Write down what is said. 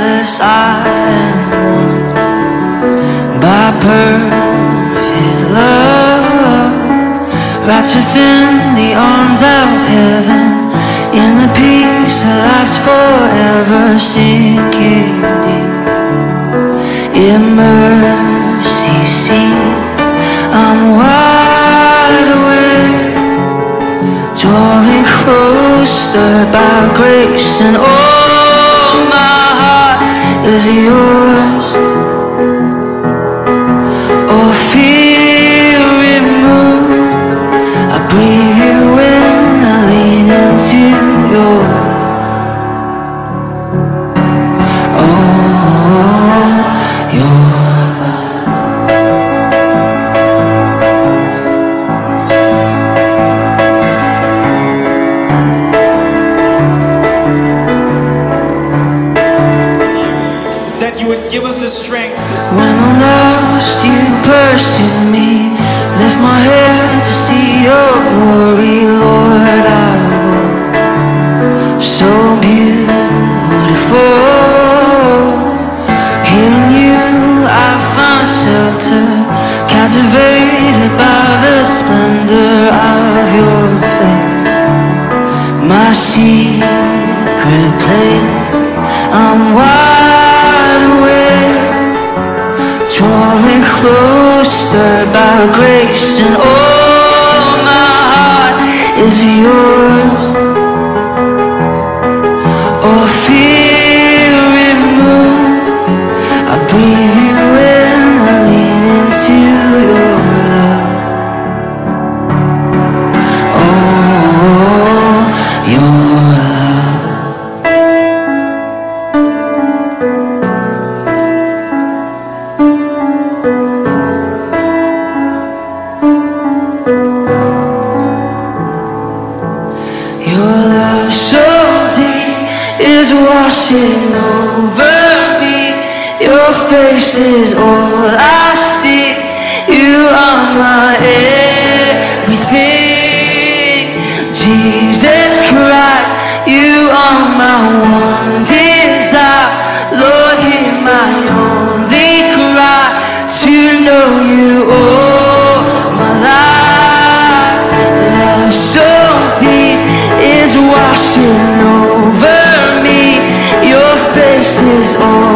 regardless I am by perfect love Wrapped within the arms of heaven In the peace that lasts forever Sinking deep in mercy sea I'm wide awake Drawing closer by grace And all is yours would give us the strength When I'm lost, you pursue me. Lift my head to see your glory, Lord. I will. So beautiful. In you, I find shelter. Captivated by the splendor of your face. My secret place. I'm wide Closer by grace and all my heart is yours. All fear removed. I breathe you in, I lean into your love. Oh, your washing over me. Your face is all I see. You are my everything. Jesus Christ, you are my one desire. Lord, hear my only cry to know you all my life. Love so deep is washing Oh.